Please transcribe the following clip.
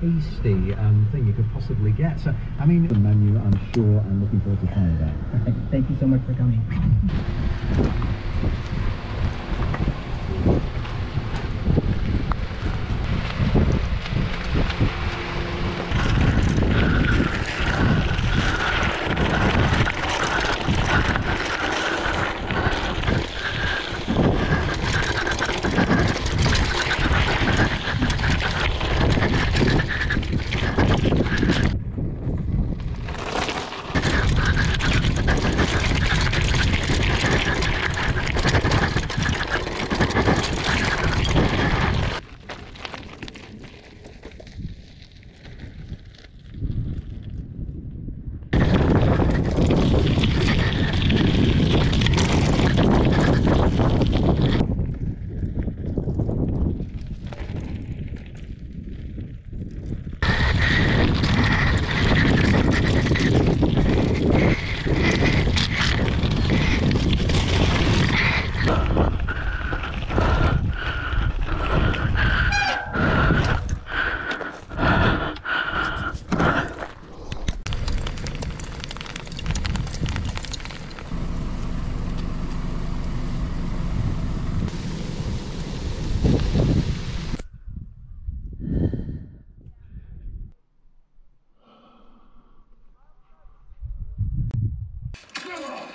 tasty um, thing you could possibly get. So, I mean, the menu, I'm sure, I'm looking forward to trying that. Thank you so much for coming. Oh!